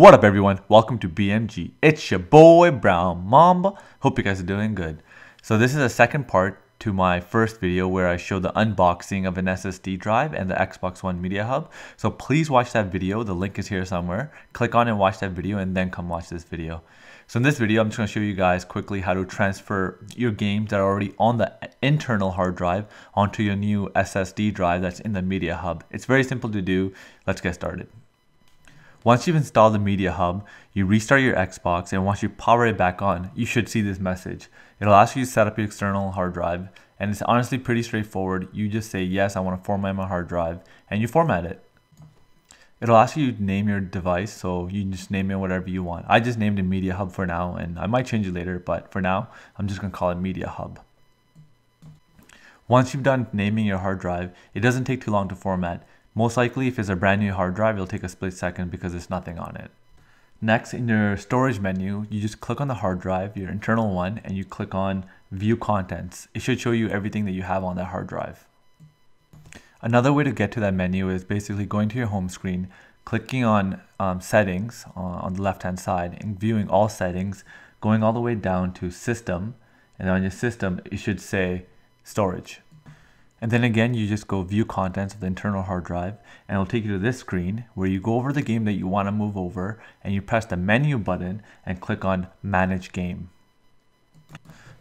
What up everyone? Welcome to BMG. It's your boy Brown Mamba. Hope you guys are doing good. So this is a second part to my first video where I show the unboxing of an SSD drive and the Xbox One Media Hub. So please watch that video. The link is here somewhere. Click on and watch that video and then come watch this video. So in this video, I'm just going to show you guys quickly how to transfer your games that are already on the internal hard drive onto your new SSD drive that's in the Media Hub. It's very simple to do. Let's get started. Once you've installed the Media Hub, you restart your Xbox and once you power it back on, you should see this message. It'll ask you to set up your external hard drive and it's honestly pretty straightforward. You just say, yes, I want to format my hard drive and you format it. It'll ask you to name your device, so you just name it whatever you want. I just named it Media Hub for now and I might change it later, but for now, I'm just going to call it Media Hub. Once you've done naming your hard drive, it doesn't take too long to format. Most likely, if it's a brand new hard drive, it'll take a split second because there's nothing on it. Next, in your storage menu, you just click on the hard drive, your internal one, and you click on View Contents. It should show you everything that you have on that hard drive. Another way to get to that menu is basically going to your home screen, clicking on um, Settings uh, on the left hand side, and viewing all settings, going all the way down to System, and on your system, it should say Storage. And then again, you just go view contents of the internal hard drive and it'll take you to this screen where you go over the game that you want to move over and you press the menu button and click on manage game.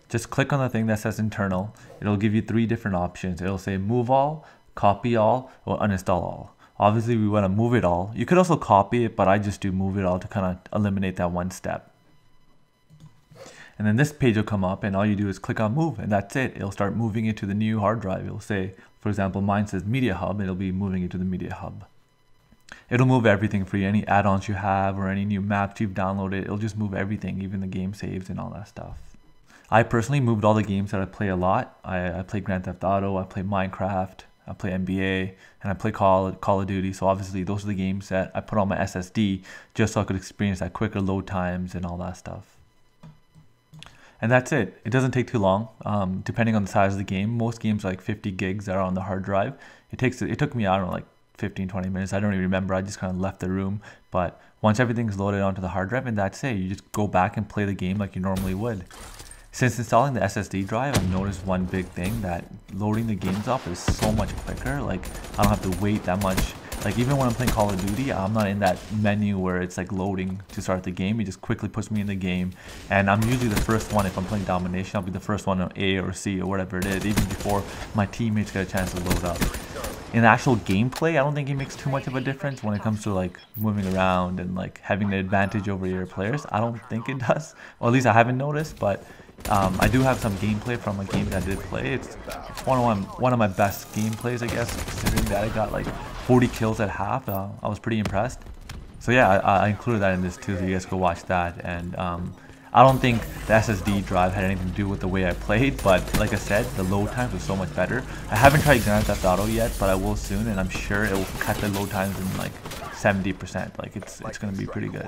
Just click on the thing that says internal. It'll give you three different options. It'll say move all, copy all, or uninstall all. Obviously we want to move it all. You could also copy it, but I just do move it all to kind of eliminate that one step. And then this page will come up and all you do is click on move and that's it. It'll start moving it to the new hard drive. It'll say, for example, mine says media hub. And it'll be moving it to the media hub. It'll move everything for you. Any add-ons you have or any new maps you've downloaded, it'll just move everything, even the game saves and all that stuff. I personally moved all the games that I play a lot. I, I play Grand Theft Auto, I play Minecraft, I play NBA, and I play Call, Call of Duty. So obviously those are the games that I put on my SSD just so I could experience that quicker load times and all that stuff and that's it. It doesn't take too long, um, depending on the size of the game. Most games like 50 gigs are on the hard drive. It takes it took me I don't know like 15 20 minutes. I don't even remember. I just kind of left the room. But once everything's loaded onto the hard drive, and that's it. You just go back and play the game like you normally would. Since installing the SSD drive, I've noticed one big thing that loading the games up is so much quicker. Like I don't have to wait that much like even when I'm playing Call of Duty, I'm not in that menu where it's like loading to start the game. It just quickly puts me in the game. And I'm usually the first one if I'm playing Domination. I'll be the first one on A or C or whatever it is, even before my teammates get a chance to load up. In actual gameplay, I don't think it makes too much of a difference when it comes to like moving around and like having the advantage over your players. I don't think it does. Or at least I haven't noticed, but um, I do have some gameplay from a game that I did play. It's, it's one of my one of my best gameplays, I guess, considering that I got like 40 kills at half. Uh, I was pretty impressed. So yeah, I, I, included that in this too, so you guys go watch that. And um, I don't think the SSD drive had anything to do with the way I played, but like I said, the load times was so much better. I haven't tried Grand Theft Auto yet, but I will soon, and I'm sure it will cut the load times in like 70%. Like it's it's gonna be pretty good.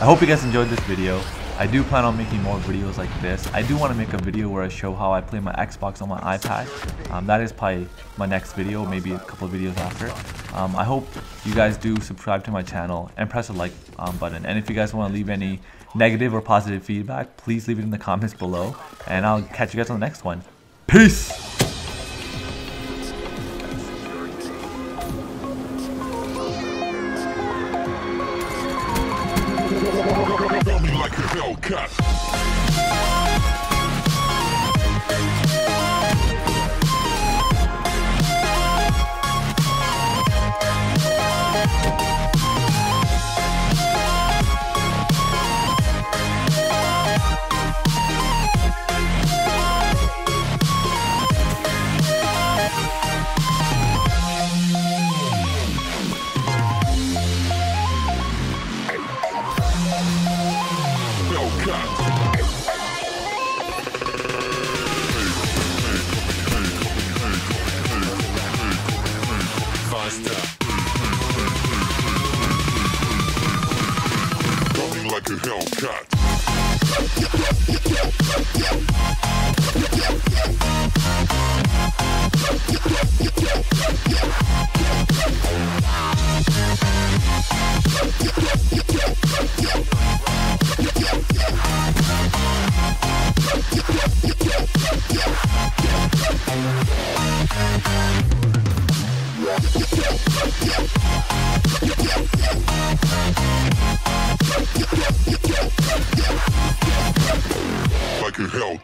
I hope you guys enjoyed this video. I do plan on making more videos like this. I do want to make a video where I show how I play my Xbox on my iPad. Um, that is probably my next video, maybe a couple of videos after. Um, I hope you guys do subscribe to my channel and press the like um, button. And if you guys want to leave any negative or positive feedback, please leave it in the comments below. And I'll catch you guys on the next one. Peace! Like Cut.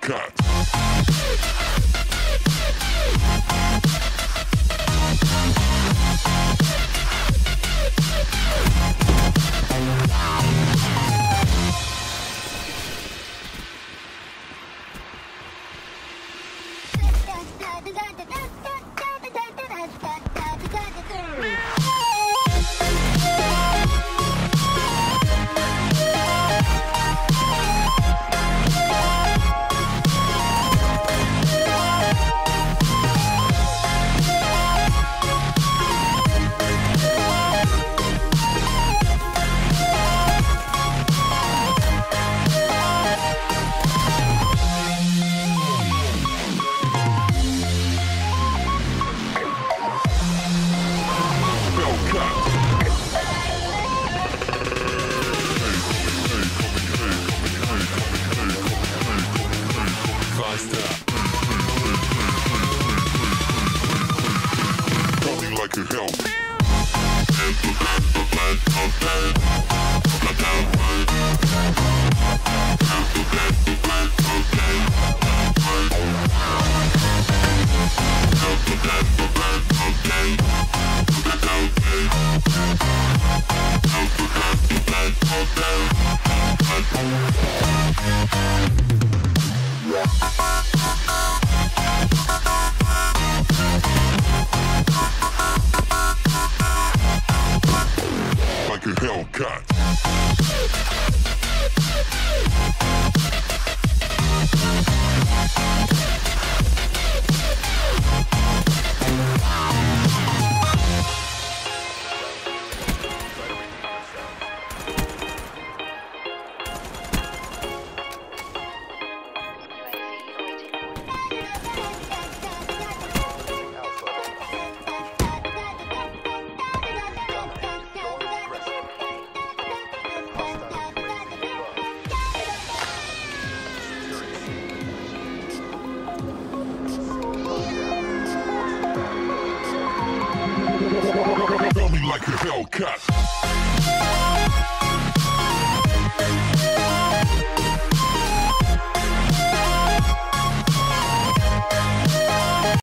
Hellcat. Coming like a Hellcat.